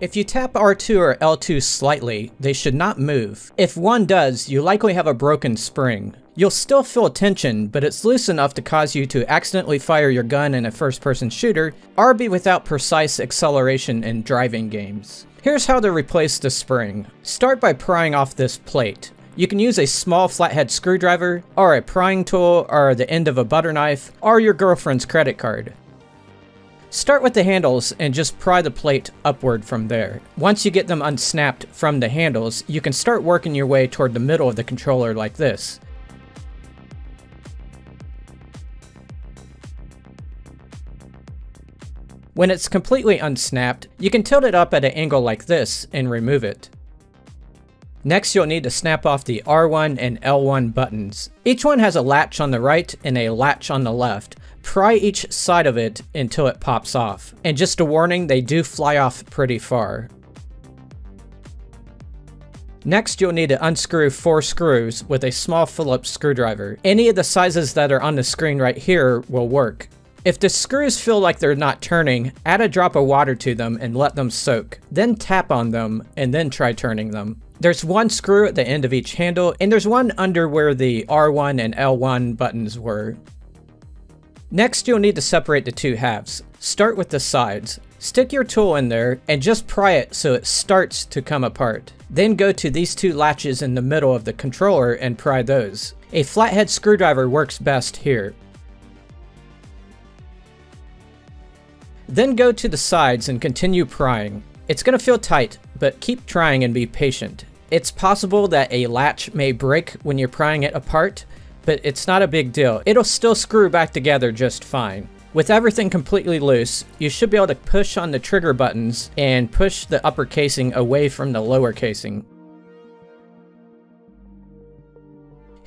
If you tap R2 or L2 slightly, they should not move. If one does, you likely have a broken spring. You'll still feel tension, but it's loose enough to cause you to accidentally fire your gun in a first-person shooter, or be without precise acceleration in driving games. Here's how to replace the spring. Start by prying off this plate. You can use a small flathead screwdriver, or a prying tool, or the end of a butter knife, or your girlfriend's credit card. Start with the handles and just pry the plate upward from there. Once you get them unsnapped from the handles, you can start working your way toward the middle of the controller like this. When it's completely unsnapped, you can tilt it up at an angle like this and remove it. Next, you'll need to snap off the R1 and L1 buttons. Each one has a latch on the right and a latch on the left. Pry each side of it until it pops off. And just a warning, they do fly off pretty far. Next, you'll need to unscrew four screws with a small Phillips screwdriver. Any of the sizes that are on the screen right here will work. If the screws feel like they're not turning, add a drop of water to them and let them soak. Then tap on them and then try turning them. There's one screw at the end of each handle, and there's one under where the R1 and L1 buttons were. Next, you'll need to separate the two halves. Start with the sides. Stick your tool in there and just pry it so it starts to come apart. Then go to these two latches in the middle of the controller and pry those. A flathead screwdriver works best here. Then go to the sides and continue prying. It's going to feel tight, but keep trying and be patient. It's possible that a latch may break when you're prying it apart, but it's not a big deal. It'll still screw back together just fine. With everything completely loose, you should be able to push on the trigger buttons and push the upper casing away from the lower casing.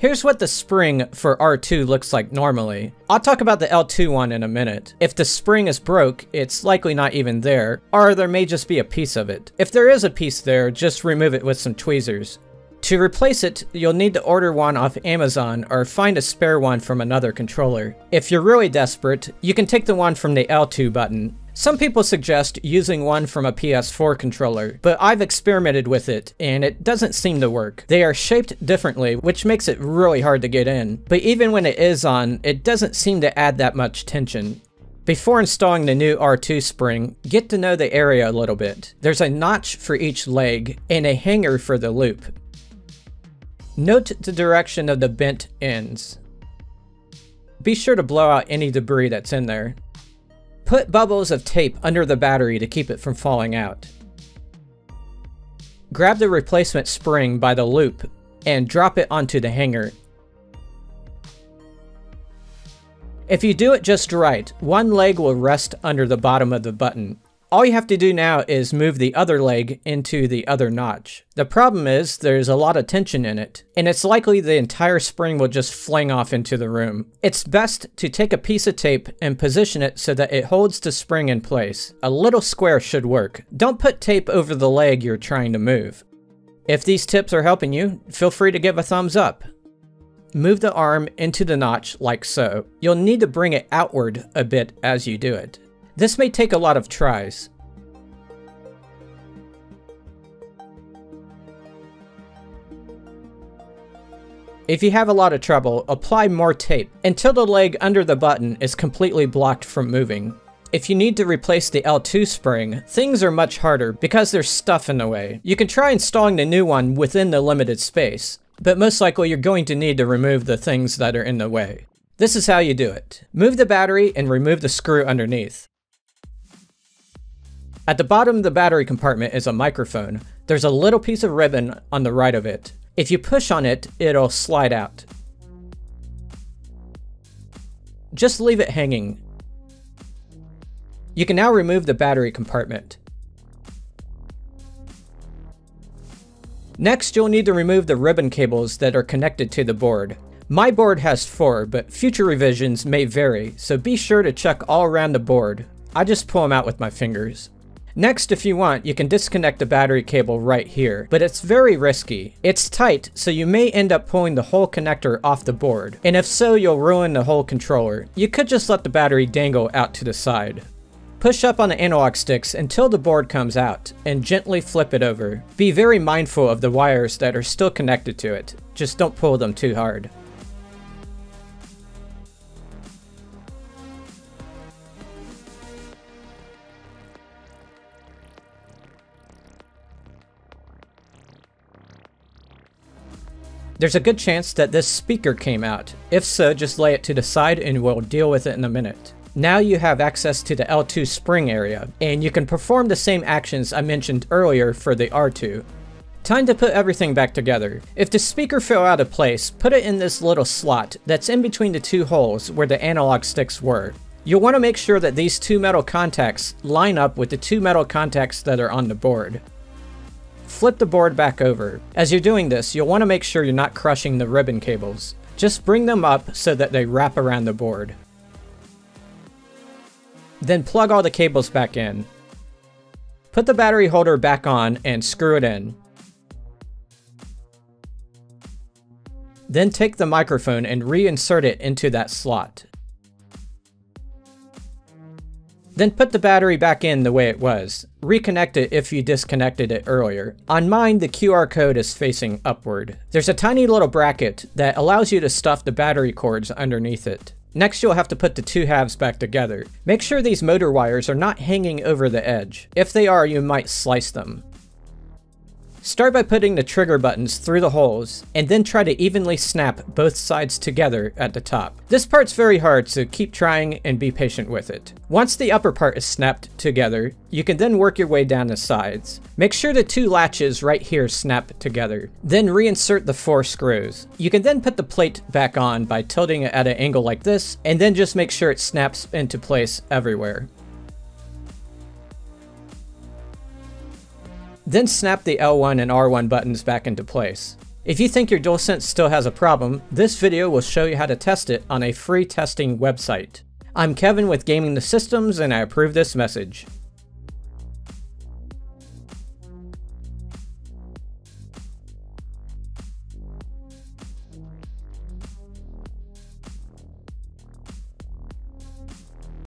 Here's what the spring for R2 looks like normally. I'll talk about the L2 one in a minute. If the spring is broke, it's likely not even there, or there may just be a piece of it. If there is a piece there, just remove it with some tweezers. To replace it, you'll need to order one off Amazon or find a spare one from another controller. If you're really desperate, you can take the one from the L2 button. Some people suggest using one from a PS4 controller, but I've experimented with it and it doesn't seem to work. They are shaped differently, which makes it really hard to get in, but even when it is on, it doesn't seem to add that much tension. Before installing the new R2 spring, get to know the area a little bit. There's a notch for each leg and a hanger for the loop. Note the direction of the bent ends. Be sure to blow out any debris that's in there. Put bubbles of tape under the battery to keep it from falling out. Grab the replacement spring by the loop and drop it onto the hanger. If you do it just right, one leg will rest under the bottom of the button. All you have to do now is move the other leg into the other notch. The problem is there's a lot of tension in it, and it's likely the entire spring will just fling off into the room. It's best to take a piece of tape and position it so that it holds the spring in place. A little square should work. Don't put tape over the leg you're trying to move. If these tips are helping you, feel free to give a thumbs up. Move the arm into the notch like so. You'll need to bring it outward a bit as you do it. This may take a lot of tries. If you have a lot of trouble, apply more tape until the leg under the button is completely blocked from moving. If you need to replace the L2 spring, things are much harder because there's stuff in the way. You can try installing the new one within the limited space, but most likely you're going to need to remove the things that are in the way. This is how you do it. Move the battery and remove the screw underneath. At the bottom of the battery compartment is a microphone. There's a little piece of ribbon on the right of it. If you push on it, it'll slide out. Just leave it hanging. You can now remove the battery compartment. Next, you'll need to remove the ribbon cables that are connected to the board. My board has four, but future revisions may vary, so be sure to check all around the board. I just pull them out with my fingers. Next, if you want, you can disconnect the battery cable right here, but it's very risky. It's tight, so you may end up pulling the whole connector off the board, and if so, you'll ruin the whole controller. You could just let the battery dangle out to the side. Push up on the analog sticks until the board comes out, and gently flip it over. Be very mindful of the wires that are still connected to it, just don't pull them too hard. There's a good chance that this speaker came out. If so, just lay it to the side and we'll deal with it in a minute. Now you have access to the L2 spring area, and you can perform the same actions I mentioned earlier for the R2. Time to put everything back together. If the speaker fell out of place, put it in this little slot that's in between the two holes where the analog sticks were. You'll want to make sure that these two metal contacts line up with the two metal contacts that are on the board. Flip the board back over. As you're doing this, you'll want to make sure you're not crushing the ribbon cables. Just bring them up so that they wrap around the board. Then plug all the cables back in. Put the battery holder back on and screw it in. Then take the microphone and reinsert it into that slot. Then put the battery back in the way it was. Reconnect it if you disconnected it earlier. On mine, the QR code is facing upward. There's a tiny little bracket that allows you to stuff the battery cords underneath it. Next you'll have to put the two halves back together. Make sure these motor wires are not hanging over the edge. If they are, you might slice them. Start by putting the trigger buttons through the holes, and then try to evenly snap both sides together at the top. This part's very hard, so keep trying and be patient with it. Once the upper part is snapped together, you can then work your way down the sides. Make sure the two latches right here snap together. Then reinsert the four screws. You can then put the plate back on by tilting it at an angle like this, and then just make sure it snaps into place everywhere. Then snap the L1 and R1 buttons back into place. If you think your DualSense still has a problem, this video will show you how to test it on a free testing website. I'm Kevin with Gaming the Systems and I approve this message.